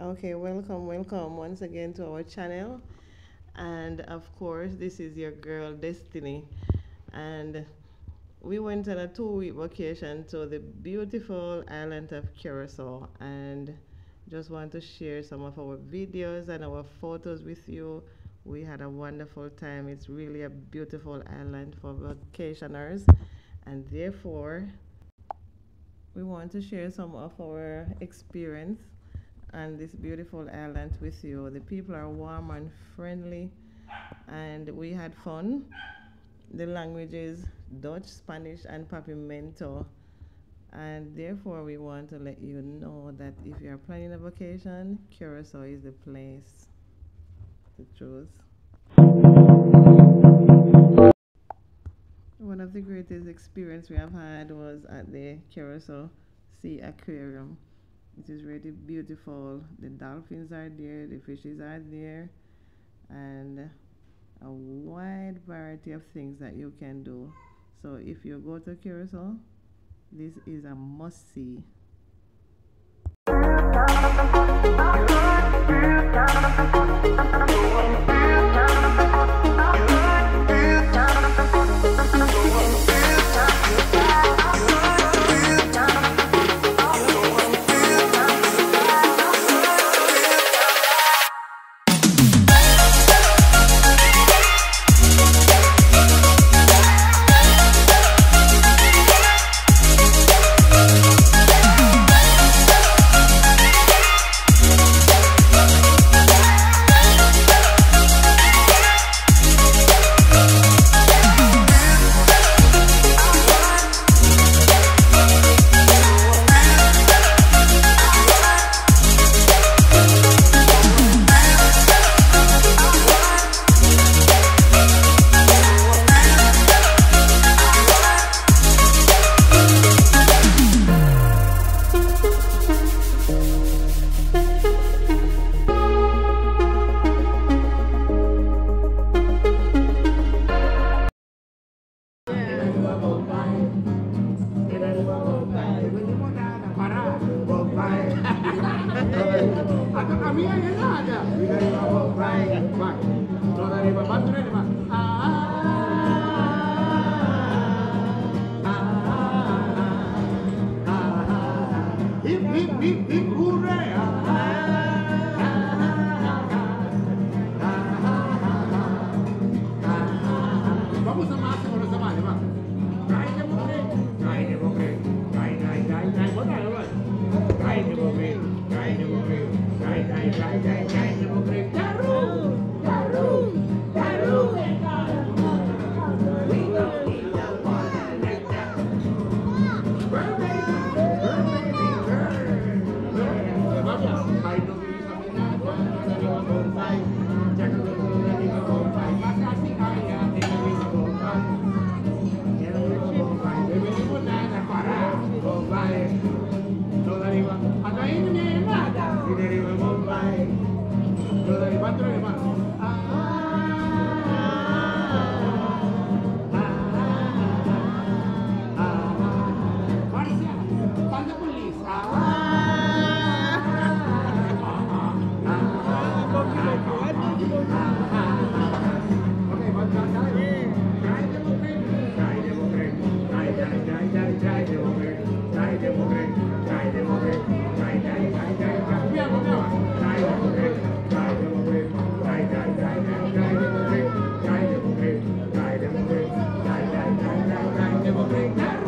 Okay, welcome, welcome once again to our channel. And of course, this is your girl Destiny. And we went on a two week vacation to the beautiful island of Curacao. And just want to share some of our videos and our photos with you. We had a wonderful time. It's really a beautiful island for vacationers. And therefore, we want to share some of our experience and this beautiful island with you. The people are warm and friendly, and we had fun. The languages Dutch, Spanish, and Papiamento. And therefore, we want to let you know that if you are planning a vacation, Curacao is the place to choose. One of the greatest experience we have had was at the Curacao Sea Aquarium. It is really beautiful. The dolphins are there, the fishes are there, and a wide variety of things that you can do. So if you go to Curacao, this is a must see.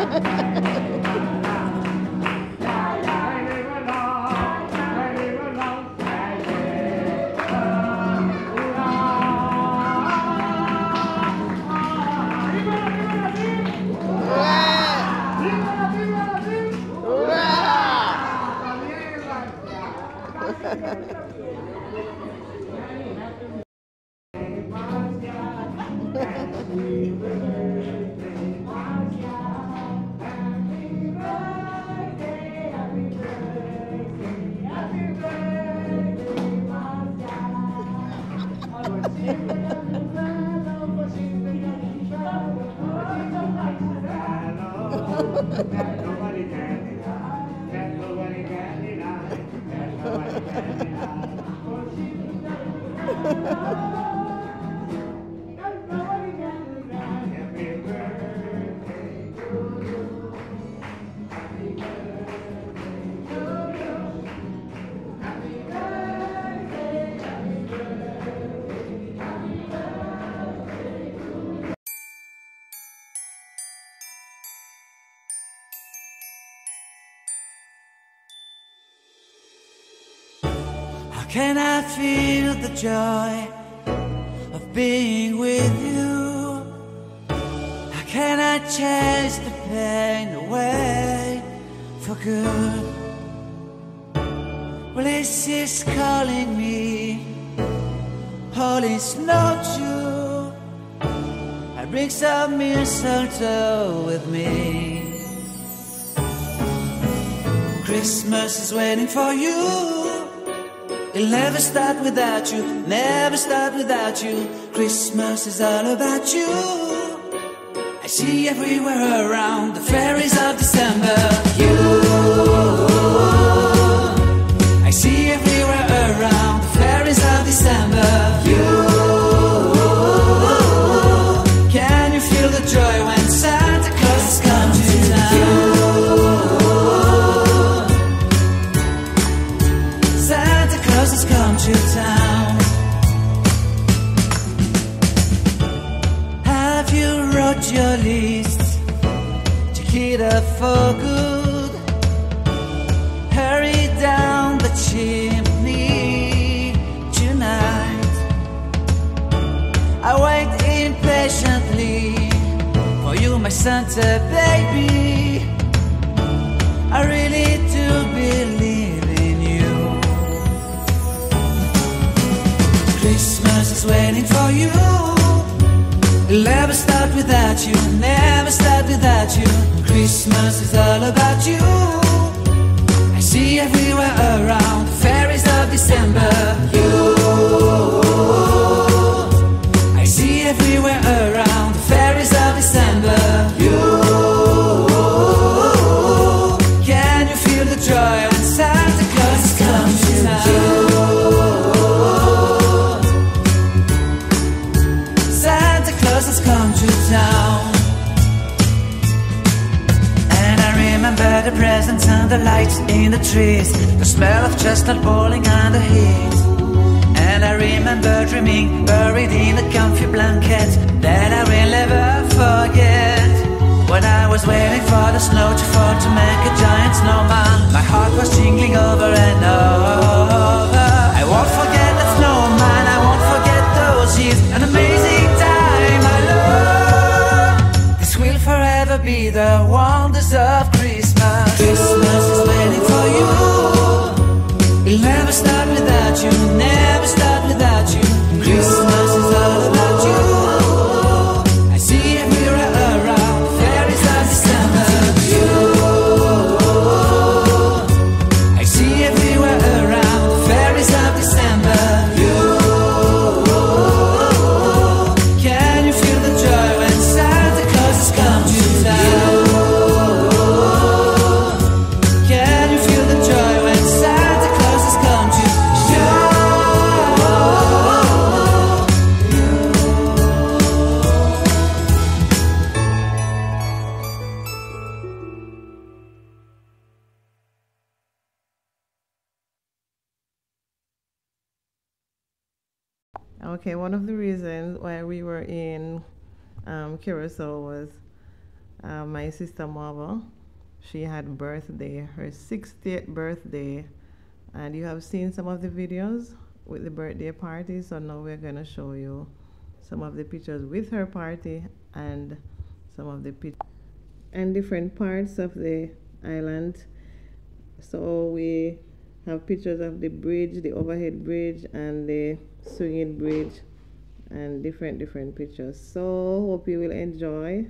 How can I feel the joy of being with you? How can I chase the pain away for good? Well, this is calling me, is not true. I bring some mistletoe with me. Christmas is waiting for you. It'll never start without you, never start without you. Christmas is all about you. I see everywhere around the fairies of December. You, for good? Hurry down the chimney tonight. I wait impatiently for you, my Santa baby. I really do believe in you. Christmas is waiting for you. It'll never start without you, never start without you. Christmas is all about you. I see everywhere around the fairies of December. You, the lights in the trees, the smell of chestnut boiling the heat. And I remember dreaming, buried in a comfy blanket that I will never forget. When I was waiting for the snow to fall to make a giant snowman, my heart was jingling over and over. Okay, one of the reasons why we were in um, Curacao was uh, my sister Marva. She had birthday, her 60th birthday, and you have seen some of the videos with the birthday party. So now we're gonna show you some of the pictures with her party and some of the pictures and different parts of the island. So we have pictures of the bridge, the overhead bridge, and the swinging bridge, and different different pictures. So hope you will enjoy